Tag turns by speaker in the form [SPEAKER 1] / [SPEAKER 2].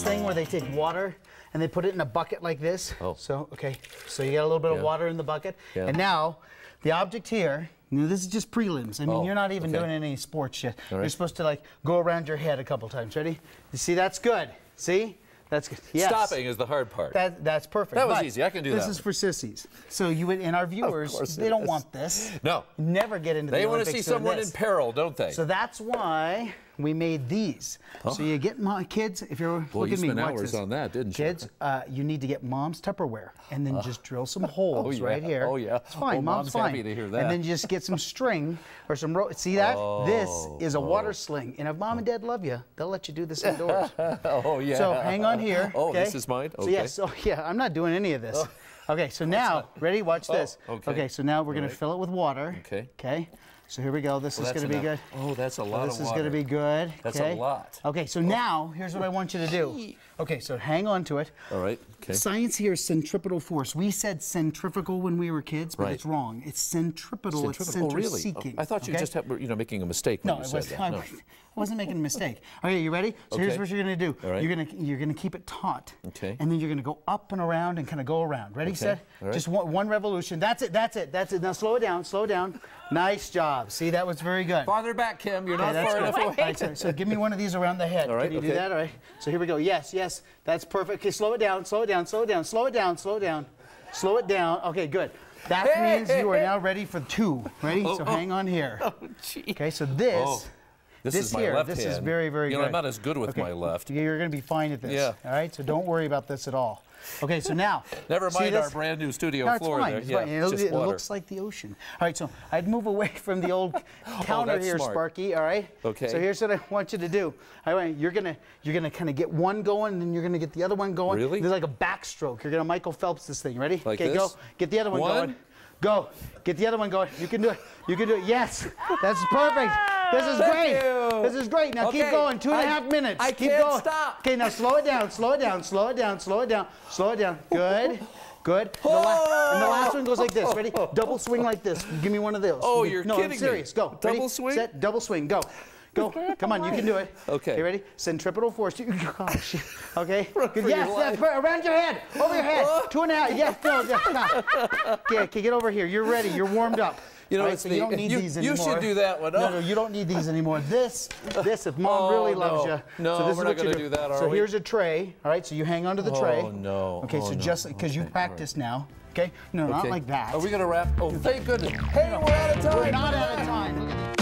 [SPEAKER 1] where they take water and they put it in a bucket like this.
[SPEAKER 2] Oh.
[SPEAKER 1] So, okay. So you got a little bit
[SPEAKER 2] Yeah.
[SPEAKER 1] of water in the bucket.
[SPEAKER 2] Yeah.
[SPEAKER 1] And now, the object here, know, this is just prelims. I mean,
[SPEAKER 2] Oh,
[SPEAKER 1] you're not even
[SPEAKER 2] okay.
[SPEAKER 1] doing any sports yet.
[SPEAKER 2] Right.
[SPEAKER 1] You're supposed to like go around your head a couple times. Ready? You see, that's good. See? That's good. Yes.
[SPEAKER 2] Stopping is the hard part.
[SPEAKER 1] That, that's perfect.
[SPEAKER 2] That was
[SPEAKER 1] But
[SPEAKER 2] easy. I can do that.
[SPEAKER 1] this
[SPEAKER 2] is
[SPEAKER 1] for sissies. So you would, and our viewers, they don't
[SPEAKER 2] is.
[SPEAKER 1] want this.
[SPEAKER 2] No.
[SPEAKER 1] Never get into
[SPEAKER 2] they
[SPEAKER 1] the
[SPEAKER 2] want to see someone
[SPEAKER 1] this.
[SPEAKER 2] in peril, don't they?
[SPEAKER 1] So that's why we made these. So you get my kids, if you're
[SPEAKER 2] Boy,
[SPEAKER 1] look
[SPEAKER 2] you
[SPEAKER 1] at me,
[SPEAKER 2] spent
[SPEAKER 1] watch
[SPEAKER 2] hours
[SPEAKER 1] this.
[SPEAKER 2] on that, didn't you?
[SPEAKER 1] Kids, uh, you need to get mom's Tupperware and then just drill some holes
[SPEAKER 2] yeah.
[SPEAKER 1] right here.
[SPEAKER 2] Oh, yeah.
[SPEAKER 1] it's fine.
[SPEAKER 2] Oh,
[SPEAKER 1] mom's,
[SPEAKER 2] Mom's
[SPEAKER 1] fine.
[SPEAKER 2] happy to hear that.
[SPEAKER 1] And then just get some string or some rope. See that? this
[SPEAKER 2] Oh,
[SPEAKER 1] is a water sling, and if mom and dad love you, they'll let you do this indoors.
[SPEAKER 2] oh yeah.
[SPEAKER 1] So hang on here.
[SPEAKER 2] Oh,
[SPEAKER 1] okay?
[SPEAKER 2] this is mine.
[SPEAKER 1] So
[SPEAKER 2] Okay.
[SPEAKER 1] yes, so yeah, I'm not doing any of this. Okay, so now, ready? Watch
[SPEAKER 2] Oh,
[SPEAKER 1] this.
[SPEAKER 2] okay.
[SPEAKER 1] so now we're gonna fill it with water.
[SPEAKER 2] Okay.
[SPEAKER 1] Okay. So here we go. This
[SPEAKER 2] Well,
[SPEAKER 1] is gonna be good.
[SPEAKER 2] Oh, that's a lot
[SPEAKER 1] this is gonna be good.
[SPEAKER 2] That's a
[SPEAKER 1] okay?
[SPEAKER 2] lot.
[SPEAKER 1] Okay, so oh. now here's what I want you to do. Okay, so hang on to it.
[SPEAKER 2] All right. Okay.
[SPEAKER 1] Science here is centripetal force. We said centrifugal when we were kids, but
[SPEAKER 2] Right.
[SPEAKER 1] it's wrong. It's centripetal. It's center
[SPEAKER 2] Oh, really?
[SPEAKER 1] seeking.
[SPEAKER 2] I thought you
[SPEAKER 1] okay?
[SPEAKER 2] just had, you know making a mistake when
[SPEAKER 1] No,
[SPEAKER 2] you said
[SPEAKER 1] was,
[SPEAKER 2] that.
[SPEAKER 1] I,
[SPEAKER 2] No.
[SPEAKER 1] I wasn't making a mistake. Okay, you ready? So here's what you're gonna do.
[SPEAKER 2] All right.
[SPEAKER 1] You're gonna you're gonna keep it taut.
[SPEAKER 2] Okay.
[SPEAKER 1] And then you're gonna go up and around and kind of go around. Ready, set?
[SPEAKER 2] All right.
[SPEAKER 1] Just one, one revolution. That's it. That's it. That's it. Now slow it down. Slow down. Nice job. See, that was very good.
[SPEAKER 2] Farther back, Kim. You're
[SPEAKER 1] Okay,
[SPEAKER 2] not far enough away.
[SPEAKER 1] right, so, so give me one of these around the head.
[SPEAKER 2] All right,
[SPEAKER 1] Can you do that? All right. So here we go. Yes, yes. That's perfect. Okay, slow it down. Slow it down. Slow it down. Slow it down. Slow it down. Slow it down. Okay, good. That means you are now ready for two. Ready? Oh, so oh. hang on here.
[SPEAKER 2] Oh, gee.
[SPEAKER 1] Okay, so this.
[SPEAKER 2] Oh, this
[SPEAKER 1] this
[SPEAKER 2] is my
[SPEAKER 1] here,
[SPEAKER 2] left
[SPEAKER 1] this is very, very
[SPEAKER 2] You
[SPEAKER 1] good.
[SPEAKER 2] know, I'm not as good with
[SPEAKER 1] Okay,
[SPEAKER 2] my left.
[SPEAKER 1] You're going to be fine at this.
[SPEAKER 2] Yeah.
[SPEAKER 1] All right, so don't worry about this at all. Okay, so now.
[SPEAKER 2] Never mind our brand new studio
[SPEAKER 1] No,
[SPEAKER 2] floor
[SPEAKER 1] fine.
[SPEAKER 2] there.
[SPEAKER 1] It's
[SPEAKER 2] Yeah.
[SPEAKER 1] It, it looks like the ocean. All right, so I'd move away from the old oh, counter
[SPEAKER 2] that's
[SPEAKER 1] here,
[SPEAKER 2] smart.
[SPEAKER 1] Sparky. All right.
[SPEAKER 2] Okay.
[SPEAKER 1] So here's what I want you to do. All right, you're gonna you're gonna kind of get one going, and then you're gonna get the other one going.
[SPEAKER 2] Really?
[SPEAKER 1] There's like a backstroke. You're gonna Michael Phelps this thing. Ready?
[SPEAKER 2] Like
[SPEAKER 1] okay,
[SPEAKER 2] this?
[SPEAKER 1] go. Get the other one,
[SPEAKER 2] One?
[SPEAKER 1] going. Go. Get the other one going. You can do it. You can do it. Yes. That's perfect. This is
[SPEAKER 2] Thank
[SPEAKER 1] great.
[SPEAKER 2] you.
[SPEAKER 1] This is great. Now keep going. Two and a
[SPEAKER 2] I-
[SPEAKER 1] half minutes.
[SPEAKER 2] I
[SPEAKER 1] keep
[SPEAKER 2] can't
[SPEAKER 1] going.
[SPEAKER 2] stop.
[SPEAKER 1] Okay, now slow it down. Slow it down. Slow it down. Slow it down. Slow it down. Good. Good. And the, la- and the last one goes like this. Ready? Oh. Double swing like this. Give me one of those.
[SPEAKER 2] Oh,
[SPEAKER 1] You-
[SPEAKER 2] you're
[SPEAKER 1] no,
[SPEAKER 2] kidding
[SPEAKER 1] I'm
[SPEAKER 2] me.
[SPEAKER 1] serious. Go. Ready?
[SPEAKER 2] Double swing?
[SPEAKER 1] Set. Double swing. Go. Go. Come on, you can do it.
[SPEAKER 2] Okay.
[SPEAKER 1] You ready? Centripetal force. Oh, gosh. Okay. Good.
[SPEAKER 2] for
[SPEAKER 1] Yes.
[SPEAKER 2] your
[SPEAKER 1] Yes.
[SPEAKER 2] life. Oh.
[SPEAKER 1] Around your head. Over your head. Oh. Two and a half. Yes. No. no, no. Okay. Okay. Get over here. You're ready. You're warmed up.
[SPEAKER 2] You know,
[SPEAKER 1] All right,
[SPEAKER 2] it's
[SPEAKER 1] so
[SPEAKER 2] the-
[SPEAKER 1] you don't need
[SPEAKER 2] you-
[SPEAKER 1] these anymore.
[SPEAKER 2] you should do that one.
[SPEAKER 1] No,
[SPEAKER 2] Oh.
[SPEAKER 1] no, you don't need these anymore. This, this, if mom
[SPEAKER 2] Oh,
[SPEAKER 1] really loves
[SPEAKER 2] no.
[SPEAKER 1] you.
[SPEAKER 2] No,
[SPEAKER 1] so this
[SPEAKER 2] we're
[SPEAKER 1] is
[SPEAKER 2] not
[SPEAKER 1] what you
[SPEAKER 2] gonna do that, are
[SPEAKER 1] So
[SPEAKER 2] we?
[SPEAKER 1] here's a tray. All right, so you hang onto the oh, tray.
[SPEAKER 2] Oh, no.
[SPEAKER 1] Okay,
[SPEAKER 2] Oh,
[SPEAKER 1] so
[SPEAKER 2] no.
[SPEAKER 1] just because you
[SPEAKER 2] Okay, all
[SPEAKER 1] practice now. Okay, no, not like that.
[SPEAKER 2] Are we gonna wrap? Oh, thank goodness. Hey, we're out of time.
[SPEAKER 1] We're not out of time.